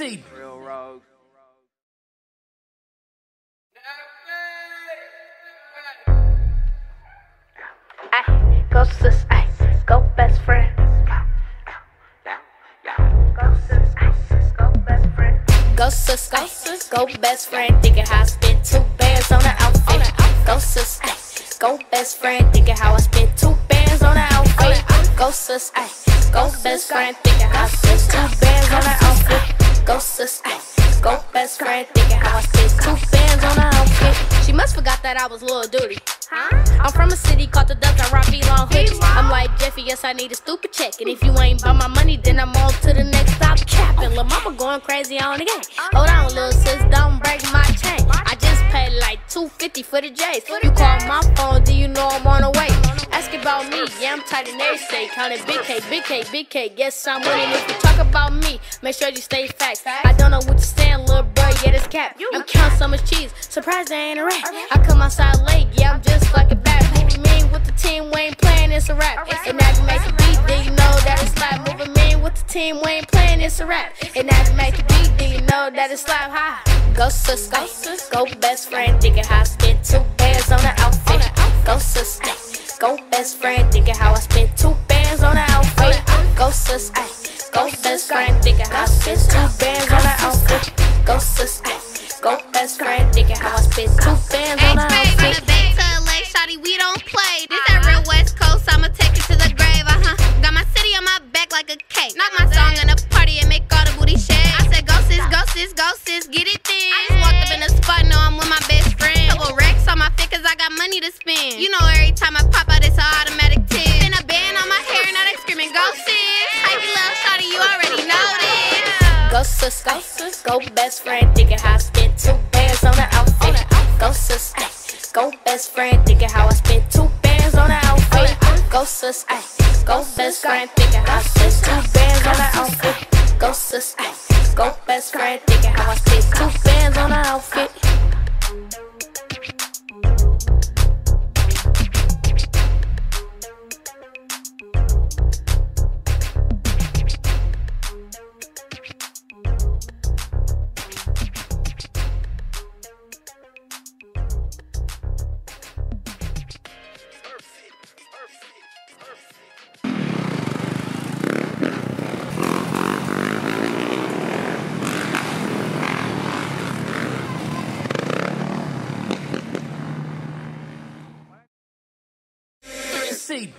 MC. Real rogue. Go sis, ay, go best friend. Go sis, go best friend. Sis, go best friend. Thinking how I spent two bands on the outfit. Go sis, ay, go best friend. Thinking how I spent two bands on the outfit. Go sis, ay, go best friend. Thinking how I spent two bands. Go sis, go best friend. Thinking how I spent two bands on the outfit. She must forgot that I was Lul Doody. Huh? I'm from a city called the Dubs, I rock long hoodies. I'm like Jeffy, yes, I need a stupid check. And if you ain't buy my money, then I'm on to the next stop capping. Lil' mama going crazy on the game. Hold on, little sis, don't break my chain. I just paid like 250 for the J's. You call my phone, do you know I'm on the way? Ask about me, yeah, I'm tight in every state. Counting big K, big K, big K. Guess I'm winning if you talk about me. Make sure you stay facts. I don't know what you're saying, little bro, yeah, this cap. I'm counting so much cheese, surprised I ain't a rat. I come outside late, yeah, I'm just like a bat. Moving mean with the team, we ain't playing, it's a rap. And now you make a beat, then you know that it's slap. Moving mean with the team, we ain't playing, it's a rap. And now you make a beat, then you know that it's slap high. Go sis, go sis, go best friend, thinking how I spent two bands on the outfit. Go sis, go best friend, thinking how I spent two bands on the outfit. Go sis, ay, go best friend, thinking how I spent two bands on the outfit. Go sis, ay, go best friend, thinking how I spent two bands on the X-ray, run outfit. it back to LA, shawty, we don't play. This that real West Coast, I'ma take it to the grave, uh-huh. Got my city on my back like a cake. Knock my song in a party and make all the booty shake. I said, go sis, go sis, go sis, get it then. I just walked up in the spot, know I'm with my best friend. Couple racks on my fit, cause I got money to spend. You know every time I pop out, it's an automatic Go sister, go best friend, thinking how I spent two bands on an outfit. Go sister, go best friend, thinking how I spent two bands on an outfit. Go sister, go best friend, thinking how I spent two bands on an outfit. Go sister, go best friend. see.